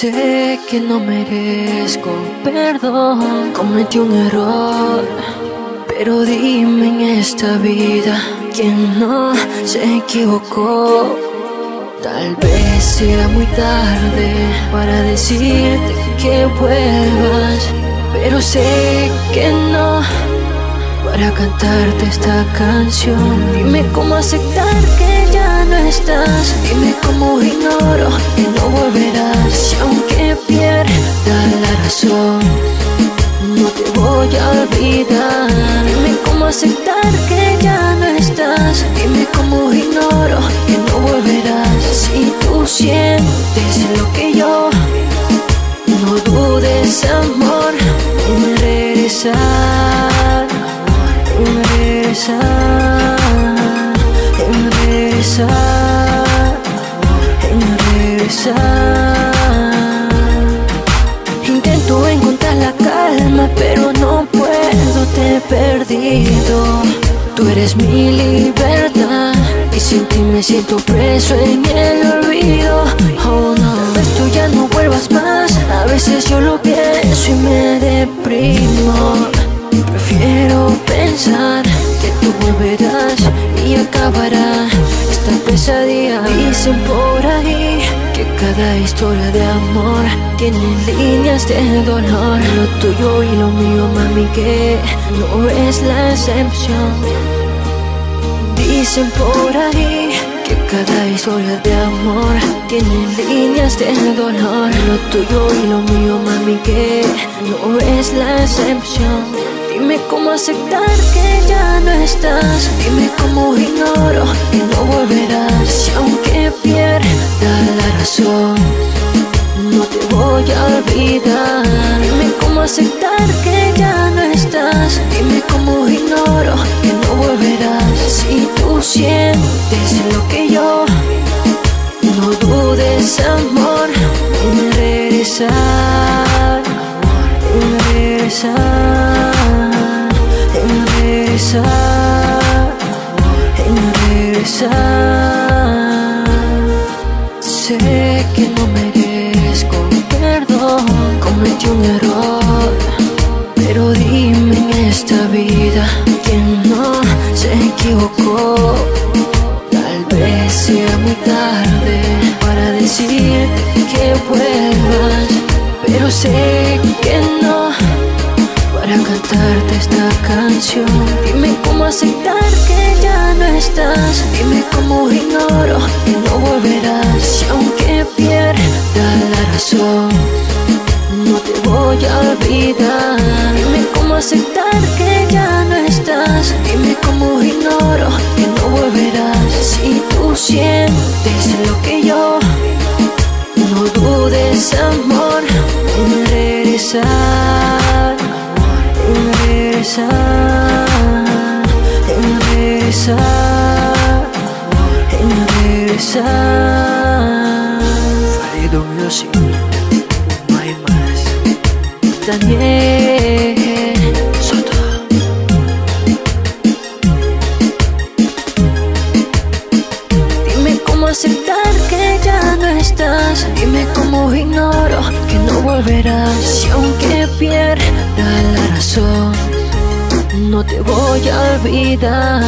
Sé que no merezco perdón, cometí un error. Pero dime en esta vida quién no se equivocó. Tal vez sea muy tarde para decirte que vuelvas, pero sé que no para cantarte esta canción. Dime cómo aceptar que ya no estás, dime cómo ignoro que no volverás. Pierda la razón, no te voy a olvidar. Dime cómo aceptar que ya no estás, dime cómo ignoro que no volverás. Si tú sientes lo que yo, no dudes, amor, en regresar, en regresar, en regresar, en regresar. He perdido. Tú eres mi libertad y sin ti me siento preso en el olvido. Oh no, tal vez tú ya no vuelvas más. A veces yo lo pienso y me deprimo. Prefiero pensar que tú volverás y acabará esta pesadilla. Dicen por ahí que cada historia de amor tiene líneas de dolor. Lo tuyo y lo mío, mami, que no es la excepción. Dicen por ahí que cada historia de amor tiene líneas de dolor. Lo tuyo y lo mío, mami, que no es la excepción. Dime cómo aceptar que ya no estás. Dime cómo ignoro que no volverás. Y aunque pierda la no te voy a olvidar. Dime cómo aceptar que ya no estás. Dime cómo ignoro que no volverás. Si tú sientes lo que yo, no dudes, amor, en regresar, en regresar, en regresar, no merezco perdón, cometí un error. Pero dime en esta vida quién no se equivocó. Tal vez sea muy tarde para decirte que vuelvas, pero sé que no para cantarte esta canción. Dime cómo aceptar que ya no estás, dime cómo ignoro que no volverás. Pierda la razón, no te voy a olvidar. Dime cómo aceptar que ya no estás. Dime cómo ignoro que no volverás. Si tú sientes lo que yo, no dudes, amor, en regresar, en regresar, en regresar, en regresar. Music, no hay más. Daniel Soto. Dime cómo aceptar que ya no estás. Dime cómo ignoro que no volverás. Y aunque pierda la razón, no te voy a olvidar.